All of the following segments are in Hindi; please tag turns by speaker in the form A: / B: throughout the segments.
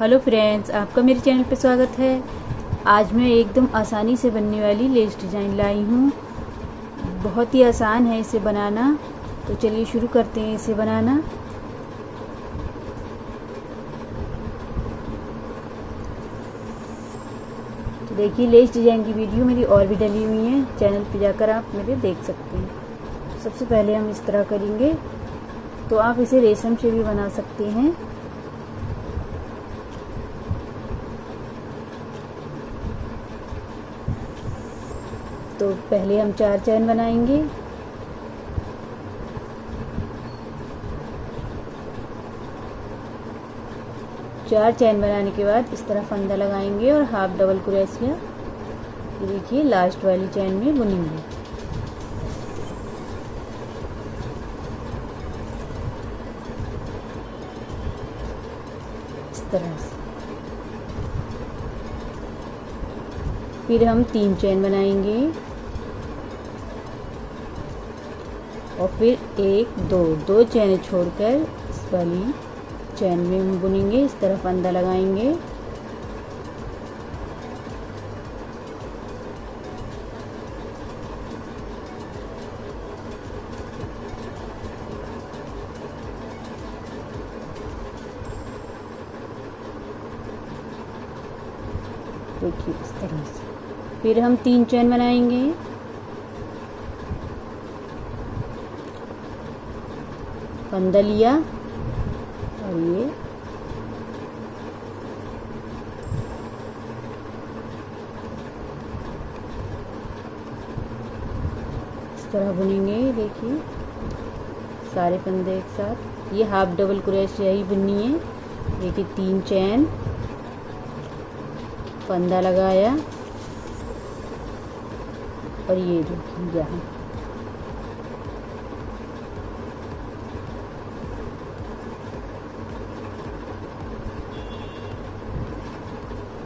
A: हेलो फ्रेंड्स, आपका मेरे चैनल पर स्वागत है। आज मैं एकदम आसानी से बनने वाली लेस डिज़ाइन लाई हूँ। बहुत ही आसान है इसे बनाना। तो चलिए शुरू करते हैं इसे बनाना। तो देखिए, लेस डिज़ाइन की वीडियो मेरी और भी डली हुई है। चैनल पर जाकर आप मेरे देख सकते हैं। सबसे पहले हम इस तरह करेंगे। तो आप इसे रेशम से भी बना सकते हैं। तो पहले हम चार चैन बनाएँगे। चार चैन बनाने के बाद इस तरह फंदा लगाएँगे और हाफ़ डबल क्रोशिया देखिए लास्ट वाली चैन में बुनेंगे इस तरह से। फिर हम तीन चैन बनाएँगे। और फिर एक, दो दो चैन छोड़कर इस वाली चैन में हम बुनेंगे, इस तरफ़ फंदा लगाएँगे। देखिए इस तरह से। फिर हम तीन चैन बनाएँगे। फंदा लिया और ये इस तरह बुनेंगे, देखिए। सारे फंदे एक साथ। ये हाफ़ डबल क्रोशिया ही बुननी है। देखिए, तीन चैन। फंदा लगाया। और ये देखिए, यहाँ।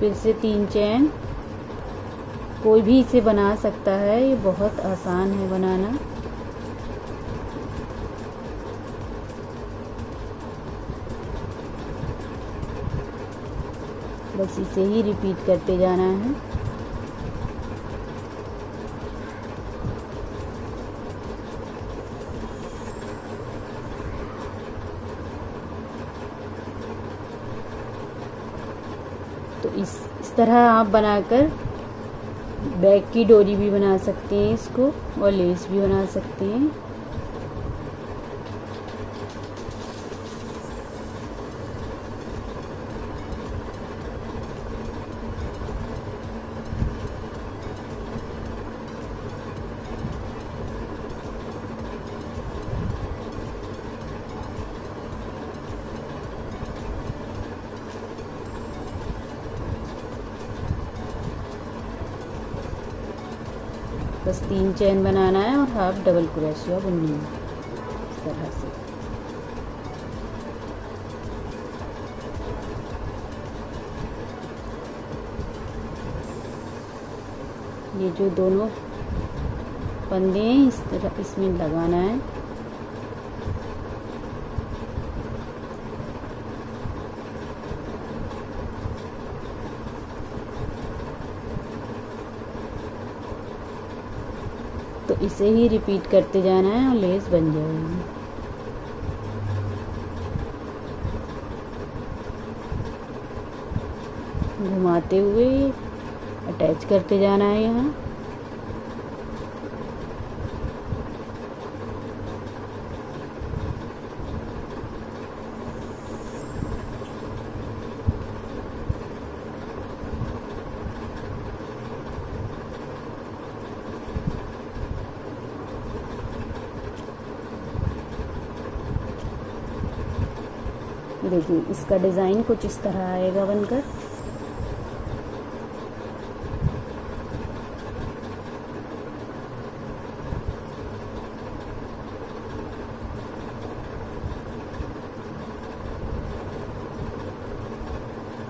A: फिर से तीन चैन। कोई भी इसे बना सकता है। ये बहुत आसान है बनाना। बस इसे ही रिपीट करते जाना है। तो इस इस तरह आप बनाकर बैग की डोरी भी बना सकते हैं, इसको और लेस भी बना सकते हैं। बस तीन चैन बनाना है और हाफ़ डबल क्रोशिया बुननी है इस तरह से। ये जो दोनों पंदे हैं, इस तरह इसमें लगाना है। तो इसे ही रिपीट करते जाना है और लेस बन जाएगी। घुमाते हुए अटैच करते जाना है यहाँ। देखिए इसका डिज़ाइन कुछ इस तरह आएगा बनकर।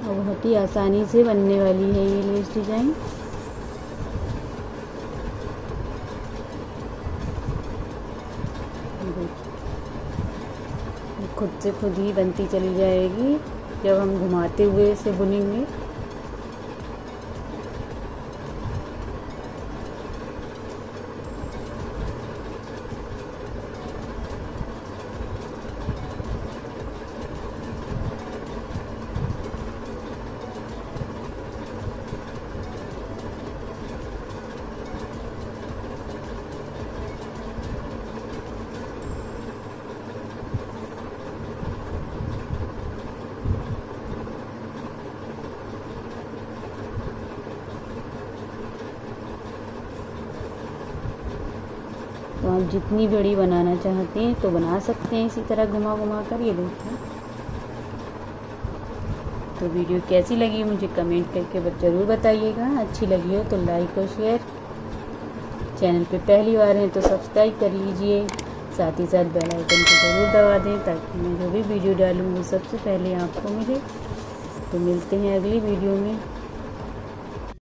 A: बहुत ही आसानी से बनने वाली है ये लेस डिज़ाइन खुद से खुद ही बनती चली जाएगी जब हम घुमाते हुए इसे बुनेंगे तो आप जितनी बड़ी बनाना चाहते हैं तो बना सकते हैं इसी तरह घुमा घुमा कर ये देखिए तो वीडियो कैसी लगी मुझे कमेंट करके ज़रूर बताइएगा। अच्छी लगी हो तो लाइक और शेयर। चैनल पे पहली बार हैं तो सब्सक्राइब कर लीजिए। साथ ही साथ बेल आइकन को ज़रूर दबा दें ताकि मैं जो भी वीडियो डालूँ वो सबसे पहले आपको मिले। तो मिलते हैं अगली वीडियो में।